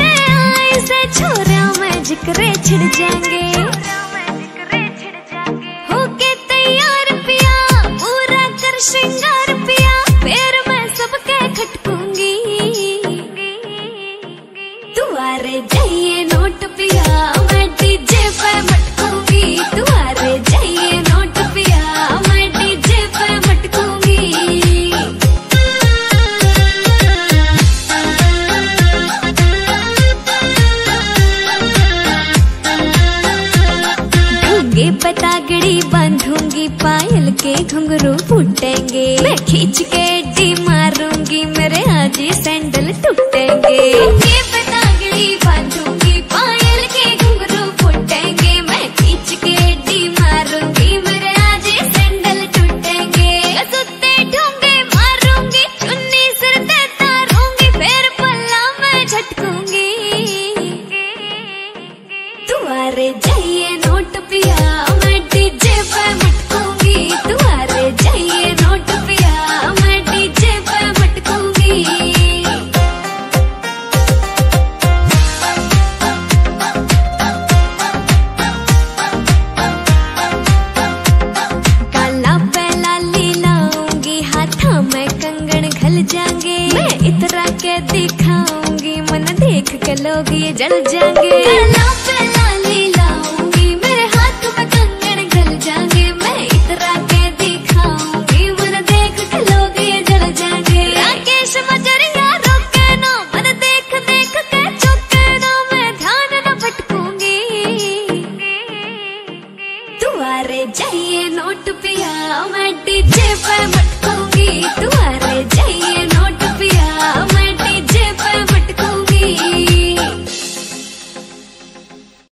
ने आए से छोरा में जिक्रे छिड़ जाएँगे। होके तैयार फिर मैं खटकूँगी। जाइए नोट पिया। ढूँगे बांधूँगी पायल के घुंघरू फूटेंगे। मैं खींच के डी मारूँगी मेरे आजी ही तुम्हारे जाइए नोट पिया, मैं डीजे पे मटकूँगी। तुम्हारे जाइए नोट पिया, मैं डीजे पे मटकूँगी। काला पहला लीलाऊँगी हाथा में कंगन घल जाएँगे। मैं इतरा के दिखाऊँगी, मन देख के लोग ये जल जाएँगे। अरे जाइए नोट पिया मैं डीजे पर मटकूँगी